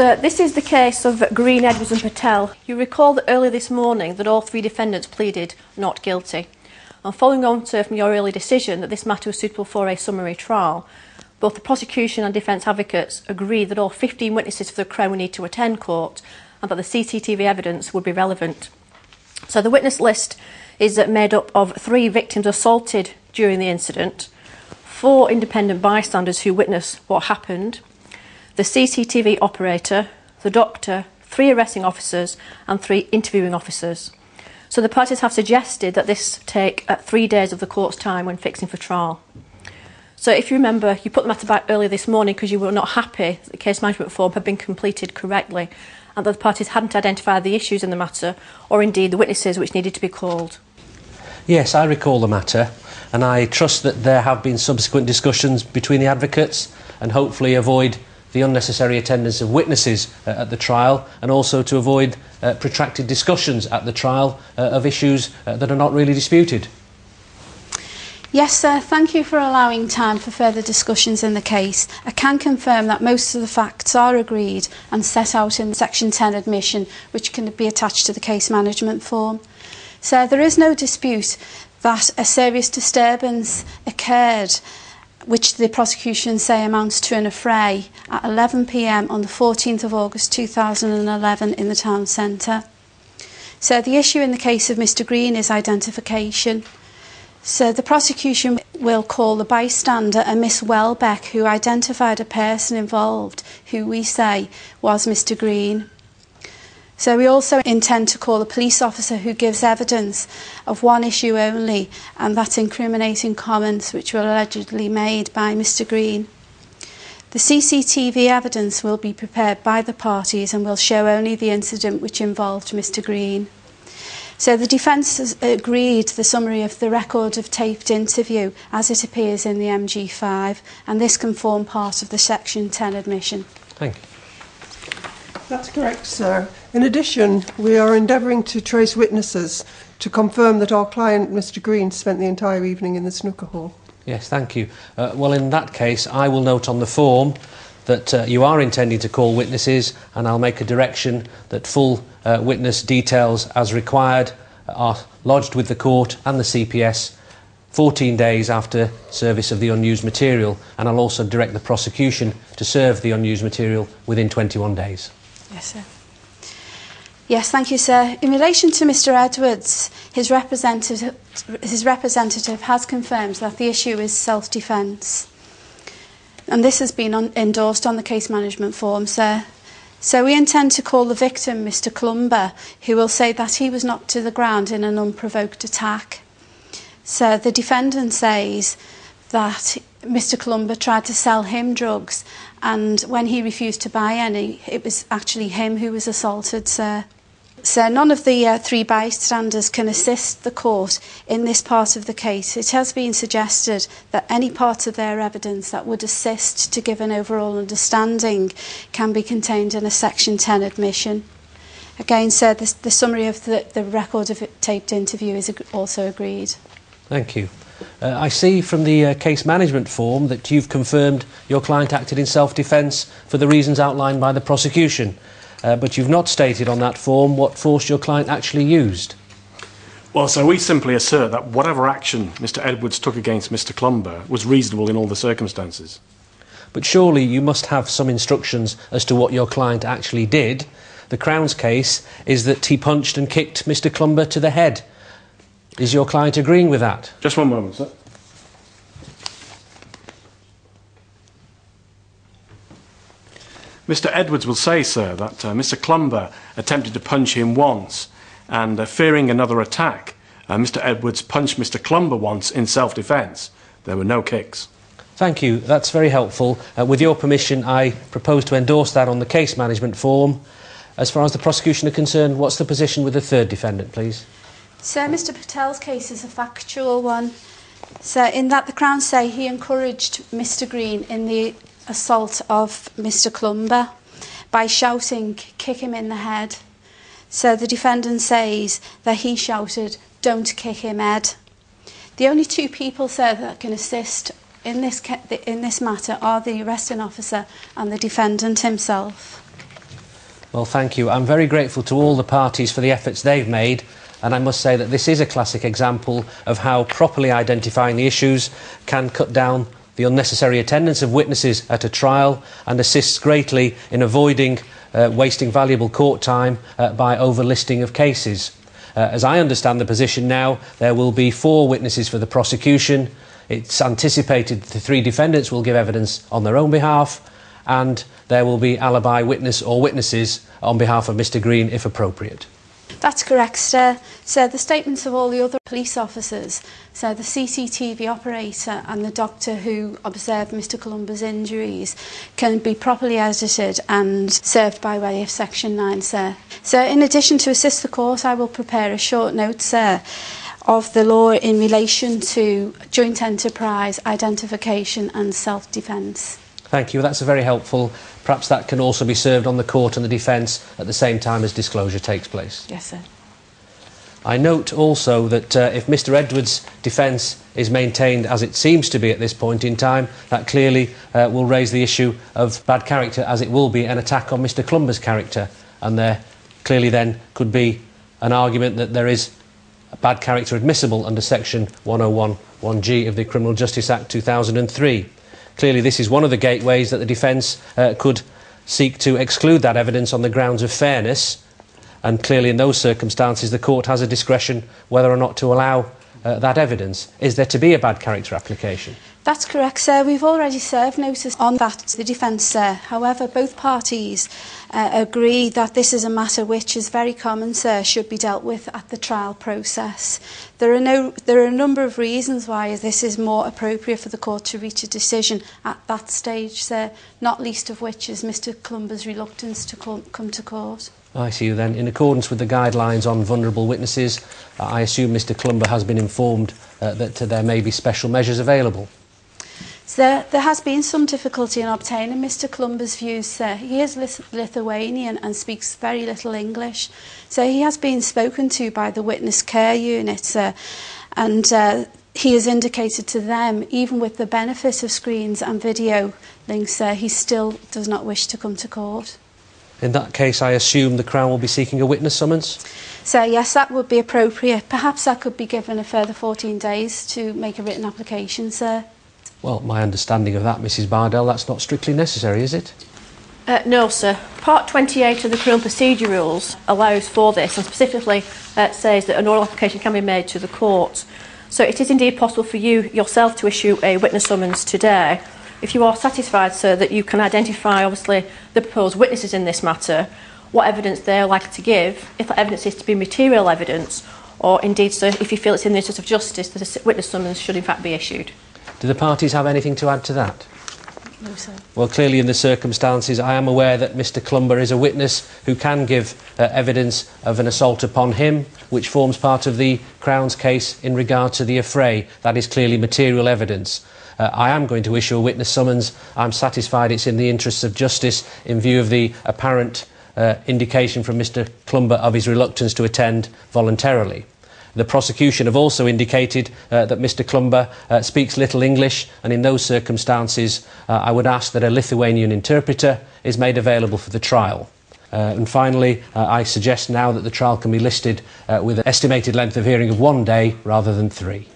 So this is the case of Green, Edwards and Patel. You recall that earlier this morning that all three defendants pleaded not guilty. And following on to from your early decision that this matter was suitable for a summary trial, both the prosecution and defence advocates agreed that all 15 witnesses for the Crown would need to attend court and that the CCTV evidence would be relevant. So the witness list is made up of three victims assaulted during the incident, four independent bystanders who witnessed what happened, the CCTV operator, the doctor, three arresting officers, and three interviewing officers. So the parties have suggested that this take uh, three days of the court's time when fixing for trial. So if you remember, you put the matter back earlier this morning because you were not happy that the case management form had been completed correctly and that the parties hadn't identified the issues in the matter or indeed the witnesses which needed to be called. Yes, I recall the matter and I trust that there have been subsequent discussions between the advocates and hopefully avoid the unnecessary attendance of witnesses uh, at the trial and also to avoid uh, protracted discussions at the trial uh, of issues uh, that are not really disputed. Yes, sir. Thank you for allowing time for further discussions in the case. I can confirm that most of the facts are agreed and set out in Section 10 admission, which can be attached to the case management form. So there is no dispute that a serious disturbance occurred which the prosecution say amounts to an affray at 11pm on the 14th of August 2011 in the town centre. So the issue in the case of Mr Green is identification. So the prosecution will call the bystander a Miss Welbeck who identified a person involved who we say was Mr Green. So we also intend to call a police officer who gives evidence of one issue only, and that's incriminating comments which were allegedly made by Mr Green. The CCTV evidence will be prepared by the parties and will show only the incident which involved Mr Green. So the defence agreed the summary of the record of taped interview as it appears in the MG5, and this can form part of the Section 10 admission. Thank you. That's correct, sir. In addition, we are endeavouring to trace witnesses to confirm that our client, Mr Green, spent the entire evening in the snooker hall. Yes, thank you. Uh, well, in that case, I will note on the form that uh, you are intending to call witnesses, and I'll make a direction that full uh, witness details as required are lodged with the court and the CPS 14 days after service of the unused material, and I'll also direct the prosecution to serve the unused material within 21 days. Yes, sir. Yes, thank you, sir. In relation to Mr Edwards, his representative, his representative has confirmed that the issue is self-defence. And this has been on, endorsed on the case management form, sir. So we intend to call the victim, Mr Clumber, who will say that he was knocked to the ground in an unprovoked attack. So the defendant says that Mr Clumber tried to sell him drugs and when he refused to buy any, it was actually him who was assaulted, sir. So none of the uh, three bystanders can assist the court in this part of the case. It has been suggested that any part of their evidence that would assist to give an overall understanding can be contained in a Section 10 admission. Again, sir, the, the summary of the, the record of a taped interview is also agreed. Thank you. Uh, I see from the uh, case management form that you've confirmed your client acted in self-defence for the reasons outlined by the prosecution, uh, but you've not stated on that form what force your client actually used. Well, so we simply assert that whatever action Mr Edwards took against Mr Clumber was reasonable in all the circumstances. But surely you must have some instructions as to what your client actually did. The Crown's case is that he punched and kicked Mr Clumber to the head. Is your client agreeing with that? Just one moment, sir. Mr Edwards will say, sir, that uh, Mr Clumber attempted to punch him once, and uh, fearing another attack, uh, Mr Edwards punched Mr Clumber once in self-defence. There were no kicks. Thank you. That's very helpful. Uh, with your permission, I propose to endorse that on the case management form. As far as the prosecution are concerned, what's the position with the third defendant, please? Sir, Mr Patel's case is a factual one. So, in that the Crown say he encouraged Mr Green in the assault of Mr Clumber by shouting, kick him in the head. So the defendant says that he shouted, don't kick him, Ed. The only two people, sir, that can assist in this, in this matter are the arresting officer and the defendant himself. Well, thank you. I'm very grateful to all the parties for the efforts they've made. And I must say that this is a classic example of how properly identifying the issues can cut down the unnecessary attendance of witnesses at a trial and assists greatly in avoiding uh, wasting valuable court time uh, by overlisting of cases. Uh, as I understand the position now, there will be four witnesses for the prosecution. It's anticipated the three defendants will give evidence on their own behalf, and there will be alibi witness or witnesses on behalf of Mr Green if appropriate. That's correct, sir. So the statements of all the other police officers, so the CCTV operator and the doctor who observed Mr Clumber's injuries can be properly edited and served by way of Section 9, sir. So in addition to assist the court, I will prepare a short note, sir, of the law in relation to joint enterprise, identification and self-defence. Thank you. That's very helpful. Perhaps that can also be served on the court and the defence at the same time as disclosure takes place. Yes, sir. I note also that uh, if Mr Edwards' defence is maintained as it seems to be at this point in time, that clearly uh, will raise the issue of bad character, as it will be an attack on Mr Clumber's character. And there clearly then could be an argument that there is bad character admissible under Section 101.1g of the Criminal Justice Act 2003. Clearly, this is one of the gateways that the defence uh, could seek to exclude that evidence on the grounds of fairness. And clearly, in those circumstances, the court has a discretion whether or not to allow uh, that evidence. Is there to be a bad character application? That's correct, sir. We've already served notice on that to the defence, sir. However, both parties uh, agree that this is a matter which is very common, sir, should be dealt with at the trial process. There are, no, there are a number of reasons why this is more appropriate for the court to reach a decision at that stage, sir, not least of which is Mr Clumber's reluctance to come, to court. I see you then. In accordance with the guidelines on vulnerable witnesses, I assume Mr Clumber has been informed uh, that uh, there may be special measures available. So there, has been some difficulty in obtaining Mr Clumber's views, sir. He is Lithuanian and speaks very little English. So he has been spoken to by the witness care unit, sir, and uh, he has indicated to them, even with the benefit of screens and video links, sir, he still does not wish to come to court. In that case, I assume the Crown will be seeking a witness summons? So, yes, that would be appropriate. Perhaps I could be given a further 14 days to make a written application, sir. Well, my understanding of that, Mrs Bardell, that's not strictly necessary, is it? Uh, no, sir. Part 28 of the Criminal Procedure Rules allows for this and specifically uh, says that an oral application can be made to the court. So it is indeed possible for you yourself to issue a witness summons today. If you are satisfied, sir, that you can identify, obviously, the proposed witnesses in this matter, what evidence they are likely to give, if that evidence is to be material evidence, or indeed, sir, if you feel it's in the interest of justice that a witness summons should in fact be issued. Do the parties have anything to add to that? No, sir. Well, clearly in the circumstances, I am aware that Mr Clumber is a witness who can give uh, evidence of an assault upon him, which forms part of the Crown's case in regard to the affray. That is clearly material evidence. Uh, I am going to issue a witness summons. I'm satisfied it's in the interests of justice in view of the apparent uh, indication from Mr Clumber of his reluctance to attend voluntarily. The prosecution have also indicated uh, that Mr Clumber uh, speaks little English and in those circumstances uh, I would ask that a Lithuanian interpreter is made available for the trial. Uh, and finally, uh, I suggest now that the trial can be listed uh, with an estimated length of hearing of one day rather than three.